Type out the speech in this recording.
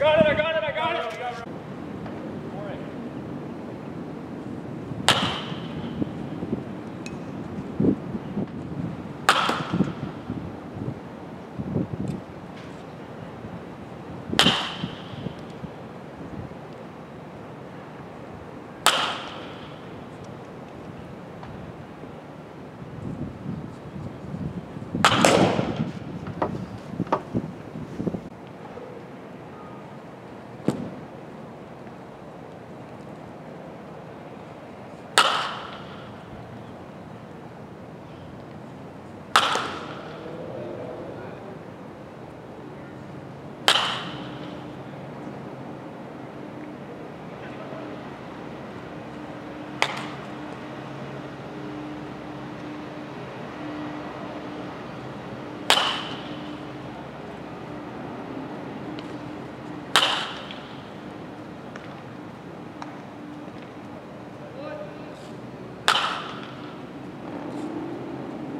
Galera, galera!